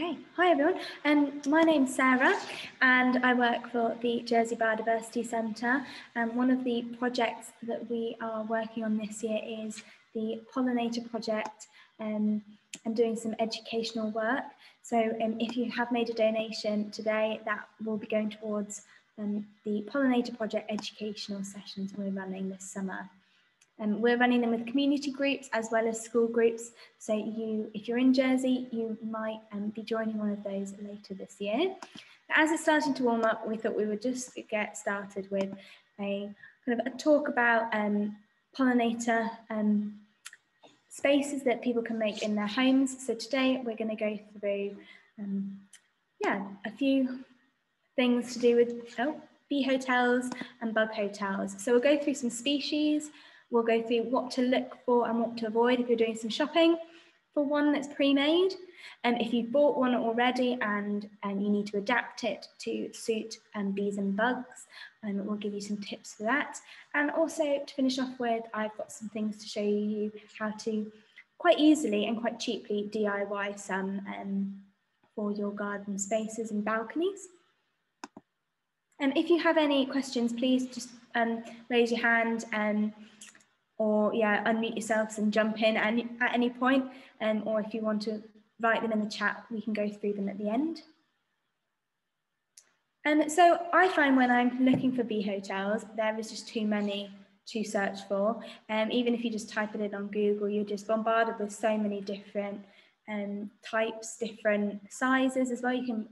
Okay, hi everyone. Um, my name's Sarah and I work for the Jersey Biodiversity Centre and one of the projects that we are working on this year is the pollinator project um, and doing some educational work. So um, if you have made a donation today, that will be going towards um, the pollinator project educational sessions we're running this summer. Um, we're running them with community groups as well as school groups. So you, if you're in Jersey, you might um, be joining one of those later this year. As it's starting to warm up, we thought we would just get started with a kind of a talk about um, pollinator um, spaces that people can make in their homes. So today we're going to go through, um, yeah, a few things to do with oh, bee hotels and bug hotels. So we'll go through some species, We'll go through what to look for and what to avoid if you're doing some shopping for one that's pre-made. And um, if you've bought one already and, and you need to adapt it to suit um, bees and bugs, um, we'll give you some tips for that. And also to finish off with, I've got some things to show you how to quite easily and quite cheaply DIY some um, for your garden spaces and balconies. And if you have any questions, please just um, raise your hand and or yeah, unmute yourselves and jump in any, at any point. Um, or if you want to write them in the chat, we can go through them at the end. And so I find when I'm looking for bee hotels, there is just too many to search for. Um, even if you just type it in on Google, you're just bombarded with so many different um, types, different sizes as well. You can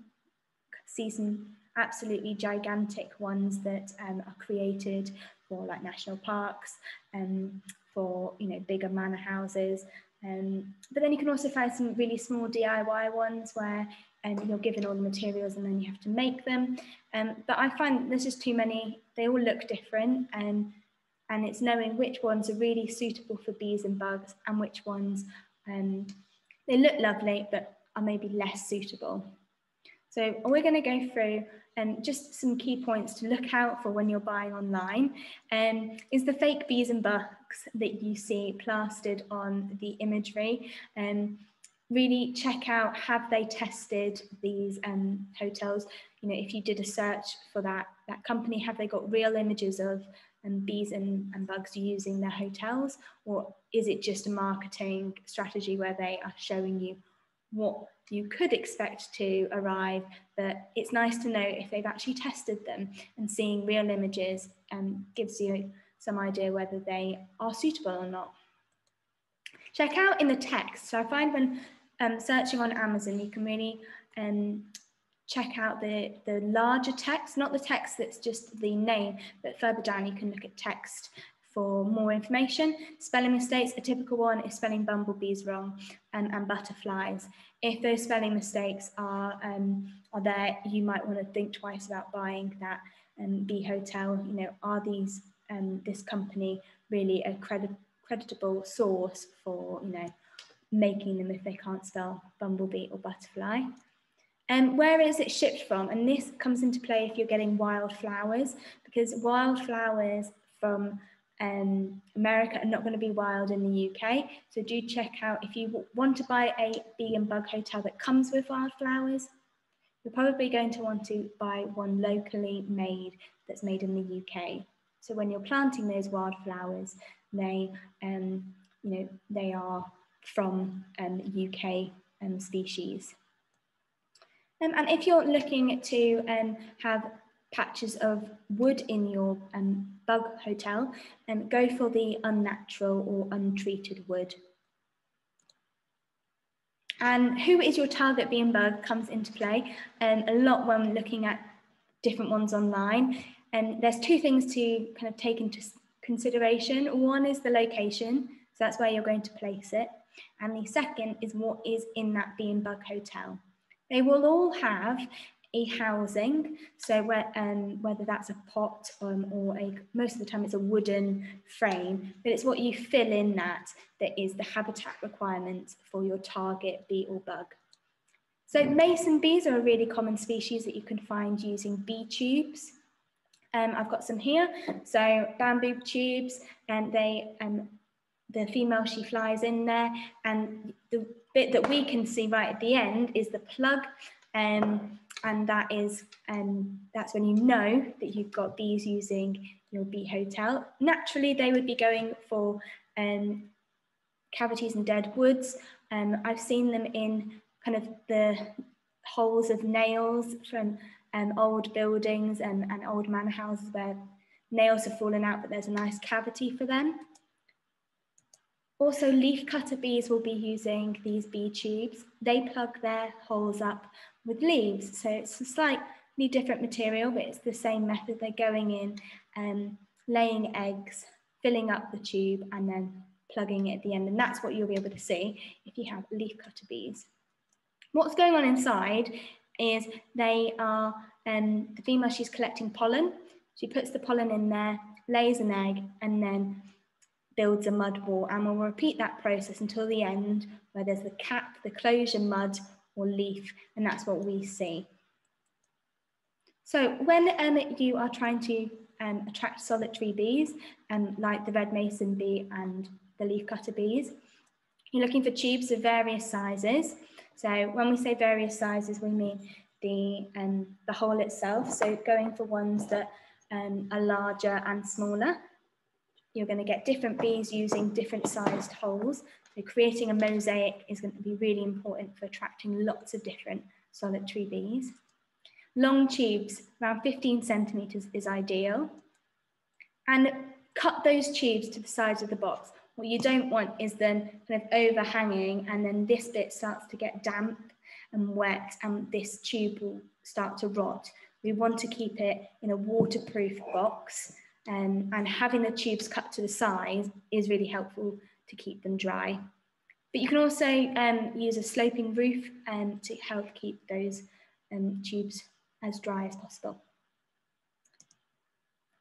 see some absolutely gigantic ones that um, are created for like national parks and um, for you know bigger manor houses. Um, but then you can also find some really small DIY ones where um, you're given all the materials and then you have to make them. Um, but I find there's just too many, they all look different and, and it's knowing which ones are really suitable for bees and bugs and which ones um, they look lovely but are maybe less suitable. So we're going to go through um, just some key points to look out for when you're buying online um, is the fake bees and bugs that you see plastered on the imagery. Um, really check out, have they tested these um, hotels? You know, if you did a search for that, that company, have they got real images of um, bees and, and bugs using their hotels? Or is it just a marketing strategy where they are showing you what you could expect to arrive, but it's nice to know if they've actually tested them and seeing real images um, gives you some idea whether they are suitable or not. Check out in the text. So I find when um, searching on Amazon, you can really um, check out the, the larger text, not the text that's just the name, but further down you can look at text for more information. Spelling mistakes, a typical one is spelling bumblebees wrong and, and butterflies. If those spelling mistakes are, um, are there, you might want to think twice about buying that um, bee hotel. You know, are these um, this company really a credit, creditable source for, you know, making them if they can't spell bumblebee or butterfly? And um, where is it shipped from? And this comes into play if you're getting wildflowers, because wildflowers from um, America are not going to be wild in the UK. So do check out if you want to buy a bee and bug hotel that comes with wildflowers, you're probably going to want to buy one locally made that's made in the UK. So when you're planting those wildflowers, they, um, you know, they are from um, UK um, species. Um, and if you're looking to um, have patches of wood in your um, bug hotel, and go for the unnatural or untreated wood. And who is your target bee and bug comes into play um, a lot when looking at different ones online. And there's two things to kind of take into consideration. One is the location, so that's where you're going to place it. And the second is what is in that bee and bug hotel. They will all have a housing. So where, um, whether that's a pot um, or a, most of the time it's a wooden frame, but it's what you fill in that that is the habitat requirement for your target bee or bug. So mason bees are a really common species that you can find using bee tubes. Um, I've got some here. So bamboo tubes and they, um, the female, she flies in there and the, bit that we can see right at the end is the plug um, and that is um, that's when you know that you've got bees using your bee hotel. Naturally, they would be going for um, cavities and dead woods. Um, I've seen them in kind of the holes of nails from um, old buildings and, and old manor houses where nails have fallen out, but there's a nice cavity for them. Also, leaf cutter bees will be using these bee tubes. They plug their holes up with leaves. So it's a slightly different material, but it's the same method. They're going in, um, laying eggs, filling up the tube, and then plugging it at the end. And that's what you'll be able to see if you have leaf cutter bees. What's going on inside is they are, um, the female, she's collecting pollen. She puts the pollen in there, lays an egg, and then builds a mud wall and we'll repeat that process until the end where there's the cap, the closure mud or leaf and that's what we see. So when um, you are trying to um, attract solitary bees um, like the red mason bee and the leafcutter bees, you're looking for tubes of various sizes. So when we say various sizes, we mean the, um, the hole itself. So going for ones that um, are larger and smaller you're going to get different bees using different sized holes. So creating a mosaic is going to be really important for attracting lots of different solitary bees. Long tubes, around 15 centimetres is ideal. And cut those tubes to the sides of the box. What you don't want is then kind of overhanging and then this bit starts to get damp and wet and this tube will start to rot. We want to keep it in a waterproof box um, and having the tubes cut to the size is really helpful to keep them dry. But you can also um, use a sloping roof um, to help keep those um, tubes as dry as possible.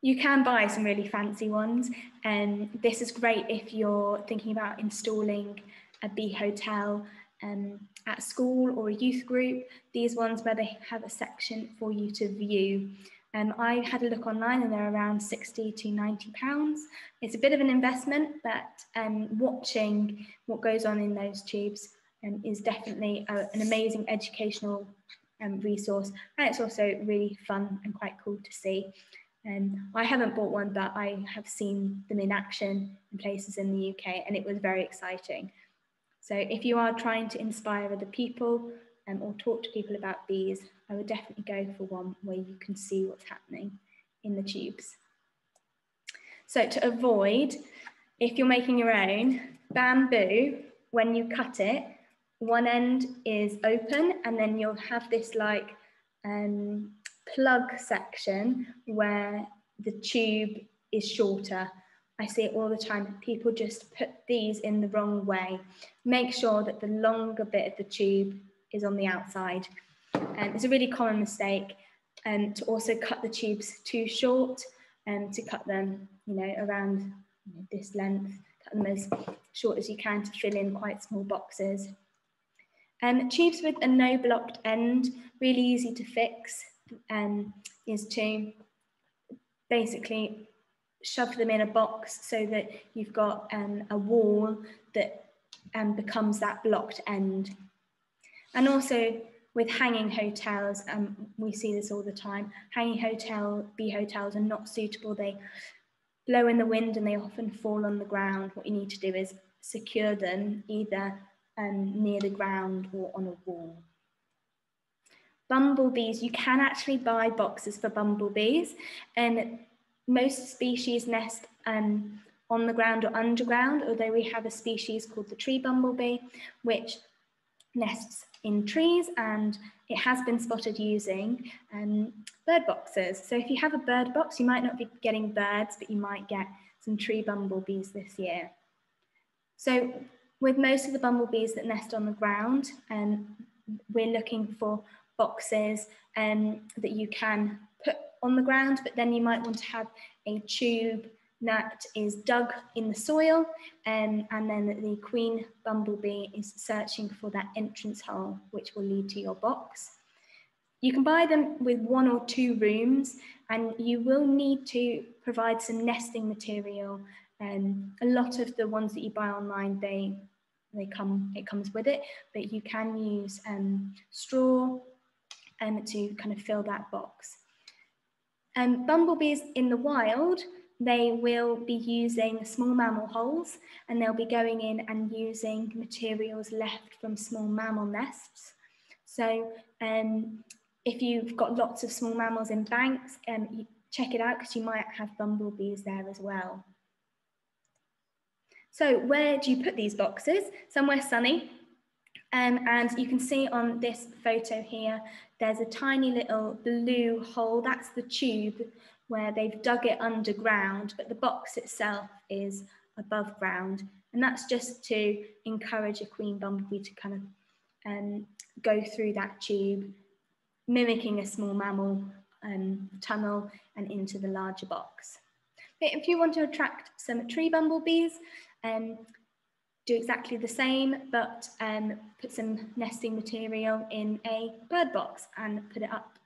You can buy some really fancy ones and this is great if you're thinking about installing a bee hotel um, at school or a youth group. These ones where they have a section for you to view um, I had a look online and they're around 60 to 90 pounds. It's a bit of an investment, but um, watching what goes on in those tubes um, is definitely a, an amazing educational um, resource. And it's also really fun and quite cool to see. Um, I haven't bought one, but I have seen them in action in places in the UK and it was very exciting. So if you are trying to inspire other people um, or talk to people about bees, I would definitely go for one where you can see what's happening in the tubes. So to avoid, if you're making your own, bamboo, when you cut it, one end is open and then you'll have this like um, plug section where the tube is shorter. I see it all the time. People just put these in the wrong way. Make sure that the longer bit of the tube is on the outside um, it's a really common mistake um, to also cut the tubes too short and um, to cut them, you know, around you know, this length, cut them as short as you can to fill in quite small boxes. Um, tubes with a no blocked end, really easy to fix, um, is to basically shove them in a box so that you've got um, a wall that um, becomes that blocked end. And also with hanging hotels, um, we see this all the time, hanging hotel, bee hotels are not suitable. They blow in the wind and they often fall on the ground. What you need to do is secure them either um, near the ground or on a wall. Bumblebees, you can actually buy boxes for bumblebees and most species nest um, on the ground or underground, although we have a species called the tree bumblebee, which nests in trees and it has been spotted using um, bird boxes. So if you have a bird box, you might not be getting birds, but you might get some tree bumblebees this year. So with most of the bumblebees that nest on the ground, um, we're looking for boxes um, that you can put on the ground, but then you might want to have a tube that is dug in the soil um, and then the queen bumblebee is searching for that entrance hole which will lead to your box. You can buy them with one or two rooms and you will need to provide some nesting material. Um, a lot of the ones that you buy online, they they come, it comes with it, but you can use um, straw um, to kind of fill that box. Um, bumblebees in the wild, they will be using small mammal holes and they'll be going in and using materials left from small mammal nests. So um, if you've got lots of small mammals in banks, um, check it out because you might have bumblebees there as well. So where do you put these boxes? Somewhere sunny. Um, and you can see on this photo here, there's a tiny little blue hole. That's the tube where they've dug it underground, but the box itself is above ground. And that's just to encourage a queen bumblebee to kind of um, go through that tube, mimicking a small mammal um, tunnel and into the larger box. But if you want to attract some tree bumblebees, um, do exactly the same, but um, put some nesting material in a bird box and put it up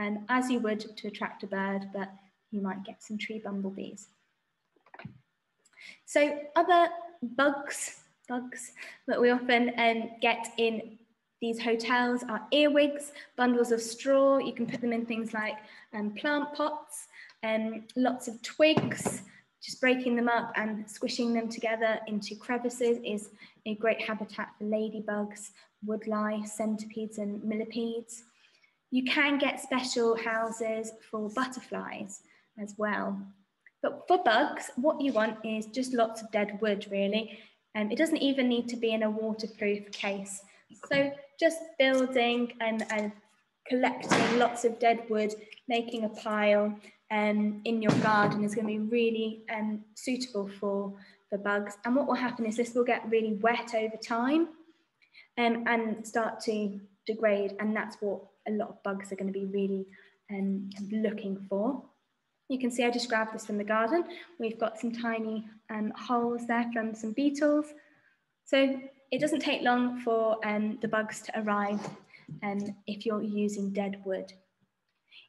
um, as you would to attract a bird, but you might get some tree bumblebees. So other bugs, bugs that we often um, get in these hotels are earwigs, bundles of straw. You can put them in things like um, plant pots, um, lots of twigs, just breaking them up and squishing them together into crevices is a great habitat for ladybugs, woodlice, centipedes and millipedes. You can get special houses for butterflies as well. But for bugs, what you want is just lots of dead wood, really. Um, it doesn't even need to be in a waterproof case. So just building and, and collecting lots of dead wood, making a pile, um, in your garden is going to be really um, suitable for the bugs. And what will happen is this will get really wet over time um, and start to degrade. And that's what a lot of bugs are going to be really um, looking for. You can see I just grabbed this from the garden. We've got some tiny um, holes there from some beetles. So it doesn't take long for um, the bugs to arrive um, if you're using dead wood.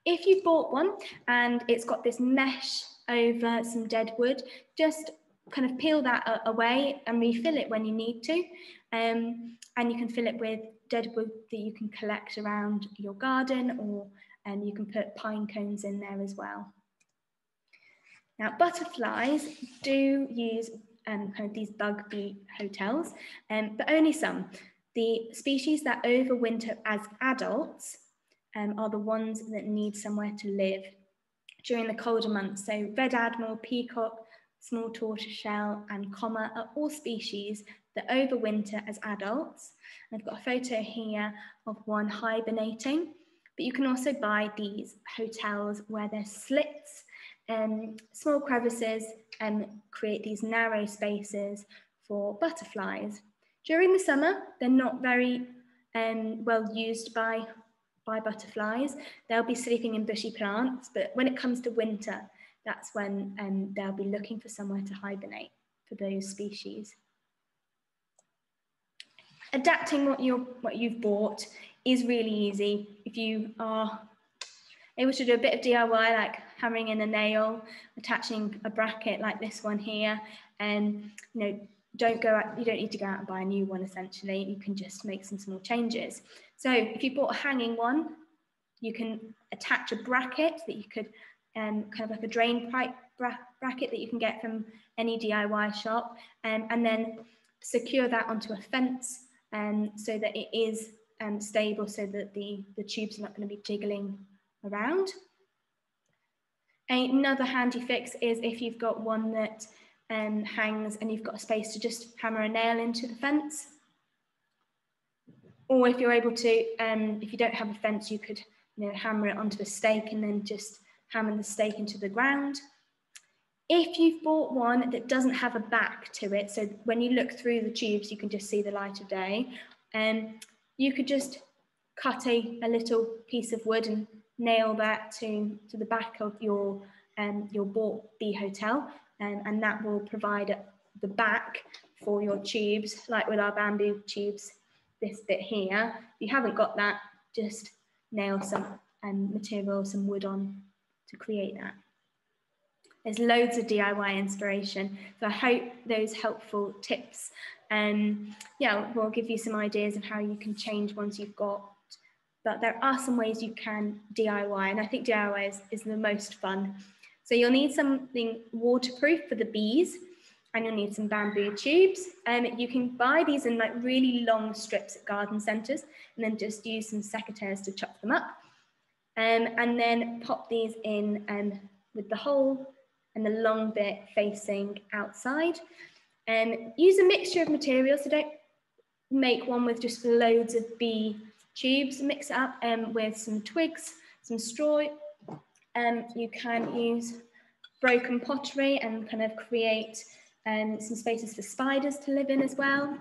If you've bought one and it's got this mesh over some dead wood, just kind of peel that away and refill it when you need to. Um, and you can fill it with dead wood that you can collect around your garden or um, you can put pine cones in there as well. Now, butterflies do use um, kind of these bug bee hotels, um, but only some. The species that overwinter as adults um, are the ones that need somewhere to live during the colder months. So red admiral, peacock, small tortoiseshell and comma are all species that overwinter as adults. I've got a photo here of one hibernating, but you can also buy these hotels where there's slits and um, small crevices and create these narrow spaces for butterflies. During the summer, they're not very um, well used by by butterflies. They'll be sleeping in bushy plants, but when it comes to winter, that's when um, they'll be looking for somewhere to hibernate for those species. Adapting what, you what you've bought is really easy. If you are able to do a bit of DIY, like hammering in a nail, attaching a bracket like this one here, and you know, don't go out, you don't need to go out and buy a new one essentially, you can just make some small changes. So if you bought a hanging one, you can attach a bracket that you could, um, kind of like a drain pipe bra bracket that you can get from any DIY shop, um, and then secure that onto a fence um, so that it is um, stable so that the, the tubes are not going to be jiggling around. Another handy fix is if you've got one that um, hangs and you've got a space to just hammer a nail into the fence, or if you're able to, um, if you don't have a fence, you could you know, hammer it onto a stake and then just hammer the stake into the ground. If you've bought one that doesn't have a back to it, so when you look through the tubes, you can just see the light of day, um, you could just cut a, a little piece of wood and nail that to, to the back of your, um, your bought bee hotel, um, and that will provide the back for your tubes, like with our bamboo tubes this bit here. If you haven't got that, just nail some um, material, some wood on to create that. There's loads of DIY inspiration. So I hope those helpful tips um, yeah, we'll give you some ideas of how you can change ones you've got. But there are some ways you can DIY, and I think DIY is, is the most fun. So you'll need something waterproof for the bees, and you'll need some bamboo tubes. Um, you can buy these in like really long strips at garden centres, and then just use some secateurs to chop them up. Um, and then pop these in um, with the hole and the long bit facing outside. Um, use a mixture of materials, so don't make one with just loads of bee tubes. Mix it up um, with some twigs, some straw. Um, you can use broken pottery and kind of create um, some spaces for spiders to live in as well.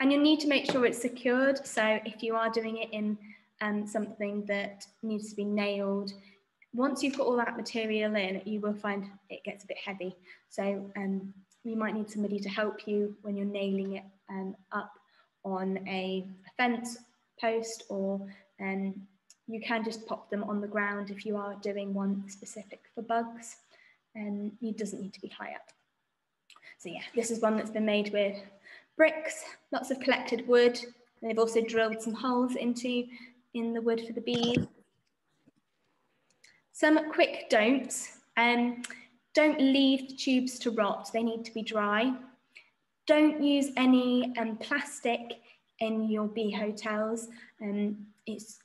And you'll need to make sure it's secured. So if you are doing it in um, something that needs to be nailed, once you've got all that material in, you will find it gets a bit heavy. So um, you might need somebody to help you when you're nailing it um, up on a, fence post or um, you can just pop them on the ground if you are doing one specific for bugs and it doesn't need to be high up. So yeah, this is one that's been made with bricks, lots of collected wood. They've also drilled some holes into in the wood for the bees. Some quick don'ts. Um, don't leave the tubes to rot, they need to be dry. Don't use any um, plastic in your bee hotels. Um, it's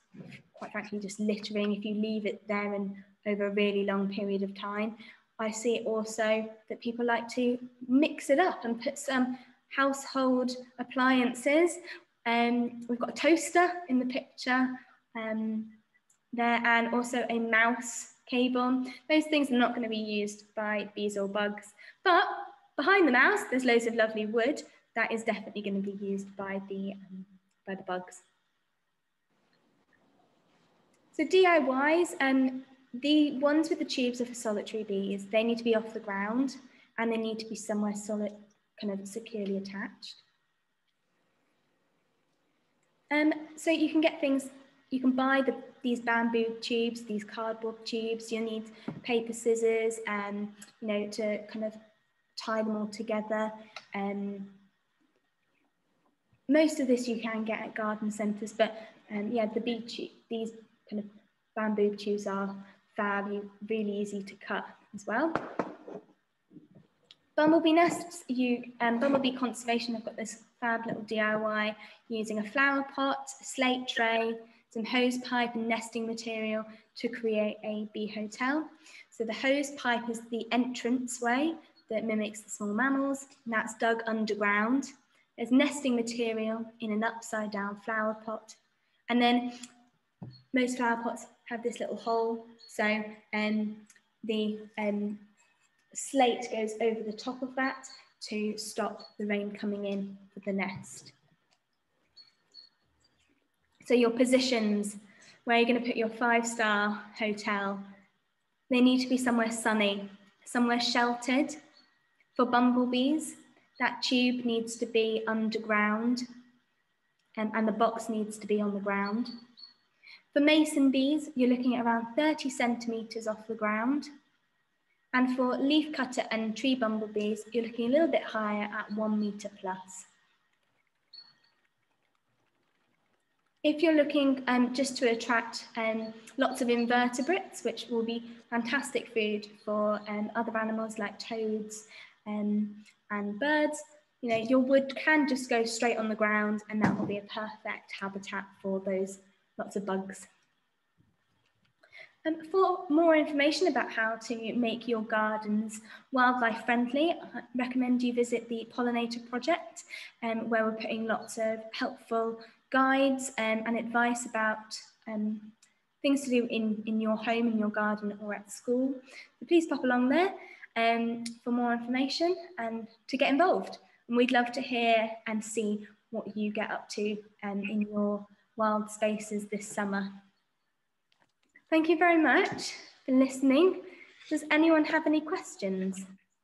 quite frankly just littering if you leave it there and over a really long period of time. I see also that people like to mix it up and put some household appliances. Um, we've got a toaster in the picture um, there and also a mouse cable. Those things are not going to be used by bees or bugs. But behind the mouse, there's loads of lovely wood. That is definitely going to be used by the, um, by the bugs. So DIYs, um, the ones with the tubes are for solitary bees. They need to be off the ground and they need to be somewhere solid, kind of securely attached. Um, so you can get things, you can buy the these bamboo tubes, these cardboard tubes. You'll need paper scissors and, you know, to kind of tie them all together. Um, most of this you can get at garden centres, but um, yeah, the bee tube, these kind of bamboo tubes are fab, really easy to cut as well. Bumblebee nests, you um, bumblebee conservation, I've got this fab little DIY using a flower pot, slate tray, some hose pipe and nesting material to create a bee hotel. So the hose pipe is the entrance way that mimics the small mammals, and that's dug underground. There's nesting material in an upside down flower pot. And then most flower pots have this little hole. So um, the um, slate goes over the top of that to stop the rain coming in for the nest. So your positions, where you're going to put your five-star hotel, they need to be somewhere sunny, somewhere sheltered. For bumblebees, that tube needs to be underground and, and the box needs to be on the ground. For mason bees, you're looking at around 30 centimetres off the ground. And for leafcutter and tree bumblebees, you're looking a little bit higher at one metre plus. If you're looking um, just to attract um, lots of invertebrates, which will be fantastic food for um, other animals like toads um, and birds, you know, your wood can just go straight on the ground and that will be a perfect habitat for those lots of bugs. Um, for more information about how to make your gardens wildlife friendly, I recommend you visit the Pollinator Project, um, where we're putting lots of helpful guides um, and advice about um, things to do in, in your home, in your garden or at school. So please pop along there um, for more information and to get involved. And we'd love to hear and see what you get up to um, in your wild spaces this summer. Thank you very much for listening. Does anyone have any questions?